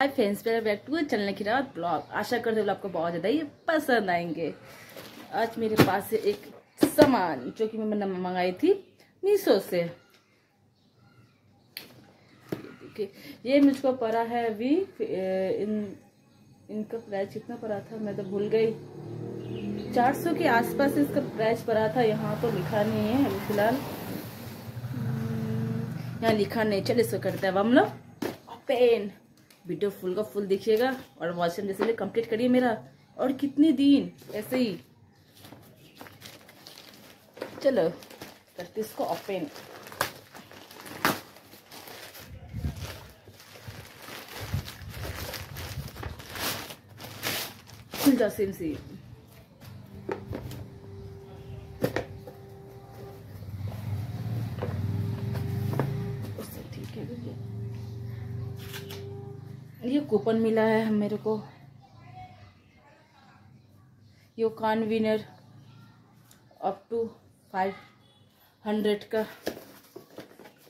हाय friends मेरा back to चलने की रात ब्लॉग आशा करते हुए आपको बहुत ज़्यादा ही पसंद आएँगे। आज मेरे पास है एक सामान जो कि मैंने मंगाई थी मीशो से। ये मुझको पड़ा है अभी इन इनका प्राइस कितना पड़ा था? मैं तो भूल गई। 400 के आसपास इसका प्राइस पड़ा था यहाँ तो लिखा नहीं है अभी फ़िलहाल। हम्म, यहाँ लिखा नहीं चल इसको करते हैं अब हम लोग। पेन वीडियो फुल का फुल देखिएगा और वॉशरूम जैसे कंप्लीट करिए मेरा। और कितने दिन? ऐसे ही। चलो, करते इसको ओपन खुल जा सेम सी। ये कूपन मिला है मेरे को। यो कान winner up to five hundred का।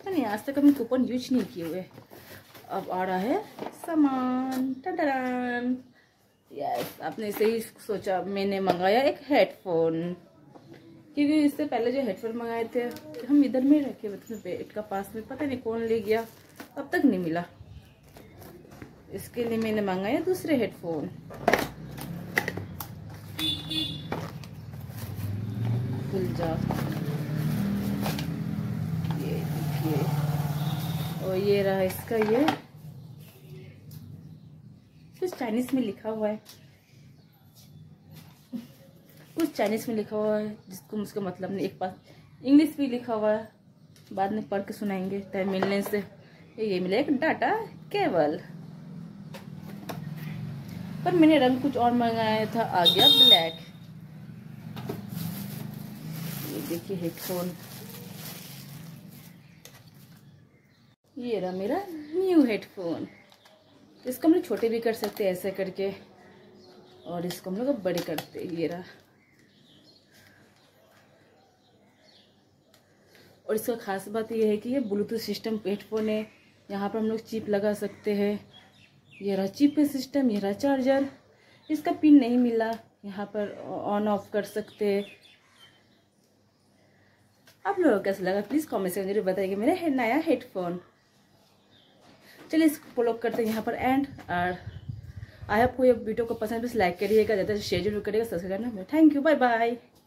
नहीं, आज तक हम कूपन यूज़ नहीं किए हुए। अब आ रहा है सामान। टन यस आपने इसे ही सोचा, मैंने मंगाया एक हेडफोन क्योंकि इससे पहले जो हेडफोन मंगाए थे, हम इधर में रखे हुए थे बेड का पास में, पता नहीं कौन ले गया, अब तक नहीं मिला। इसके लिए मैंने मंगाया दूसरे हेडफोन खुल जा. ये देखिए. और ये रहा इसका ये. कुछ चाइनीज़ में लिखा हुआ है. कुछ चाइनीज़ में लिखा हुआ है, जिसको मुझको मतलब नहीं, एक पास इंग्लिश भी लिखा हुआ है. बाद में पढ़ के सुनाएँगे. टाइम मिलने से. ये मिला एक डाटा केबल. पर मैंने रंग कुछ और मंगाया था, आ गया ब्लैक ये देखिए हेडफोन ये रहा मेरा न्यू हेडफोन इसको हम लोग छोटे भी कर सकते हैं ऐसे करके, और इसको हम लोग बड़े करते ये रहा. और इसका खास बात ये है कि ये ब्लूटूथ सिस्टम हेडफोन है, यहाँ पर हम लोग चिप लगा सकते हैं. ये रहा चिप सिस्टम ये रहा चार्जर इसका पिन नहीं मिला यहाँ पर ऑन ऑफ़ कर सकते आप लोगों को कैसा लगा प्लीज़ कमेंट से ज़रूर बताइए मेरा है नया हेडफोन चलिए इसको फॉलो करते हैं यहाँ पर एंड और आई आपको ये वीडियो को पसंद प्लीज़ लाइक करिएगा ज़्यादा से शेयर ज़रूर करिएगा सब्सक्राइब करना थैंक यू बाय बाय